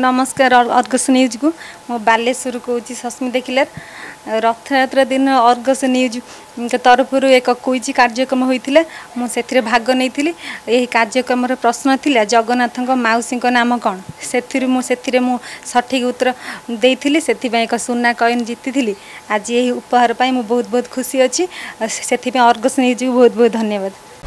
नमस्कार Argus news कुन Baleshwar Sasmita killer रथयत्रा दिन अर्गस एक तरफुर्ुइज कार्यक्रम हुन्छ म भाग नै यही कार्यक्रम र प्रश्न इलागन्नाथ माउसीको नाम कन्थे सठिक उत्तर एक सुना कइन जिति आज यही उपहार म बहुत बहुत खुसी अच्छुप अर्गस न्युजको बहुत बहुत धन्यवाद